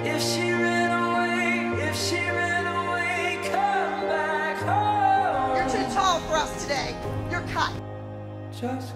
If. You're too tall for us today. You're cut. Just